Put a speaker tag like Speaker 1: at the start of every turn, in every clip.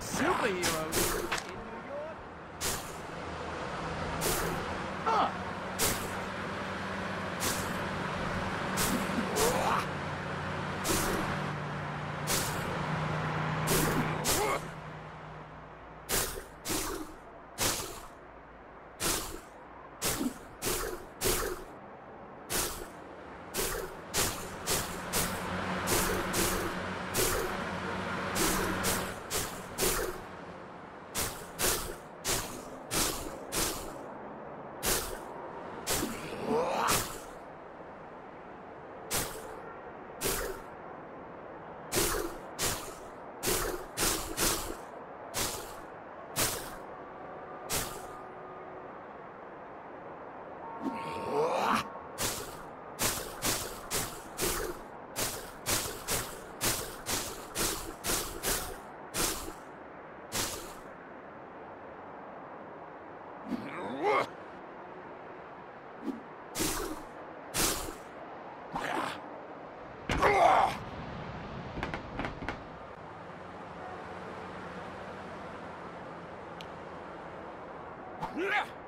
Speaker 1: Superheroes
Speaker 2: What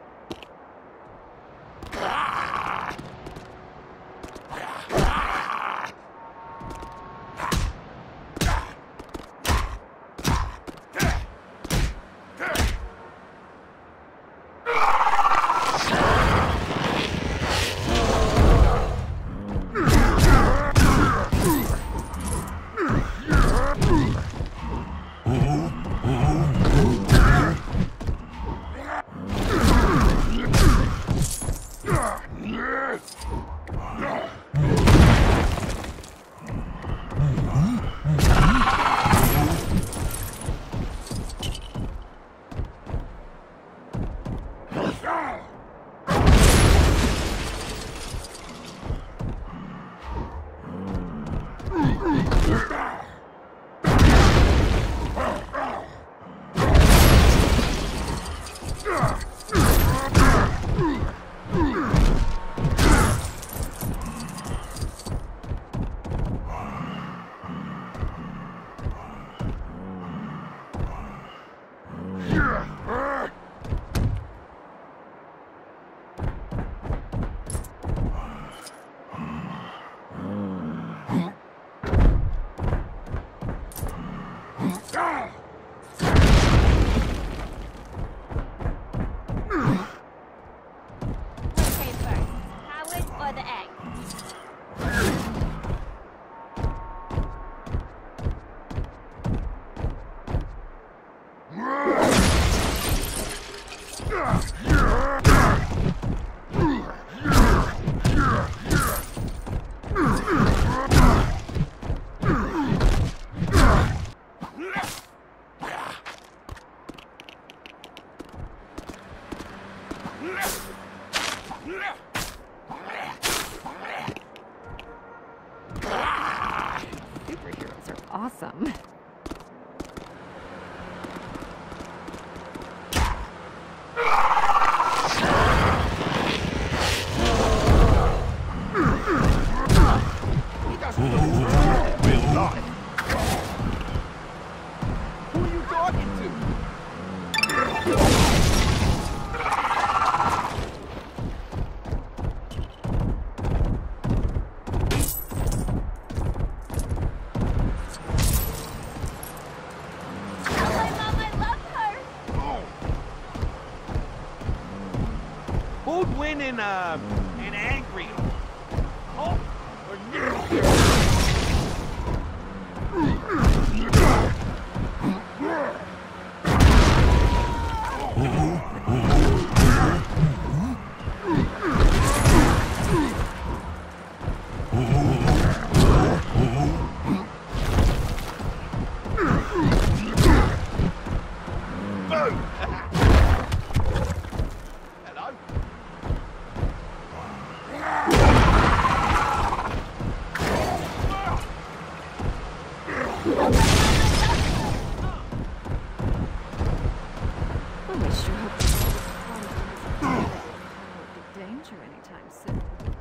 Speaker 3: awesome.
Speaker 1: Will not. In uh, an angry Hulk or Nick?
Speaker 3: Sure hope won't danger anytime soon.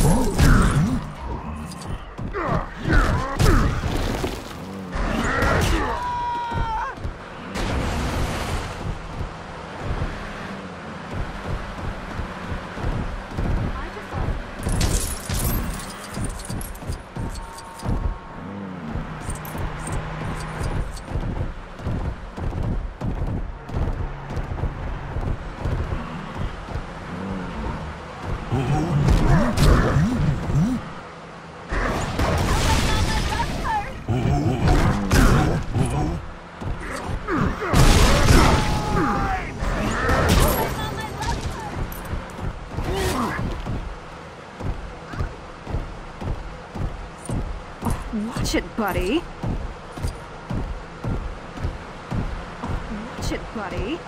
Speaker 3: Oh. Watch it, buddy. Watch it, buddy.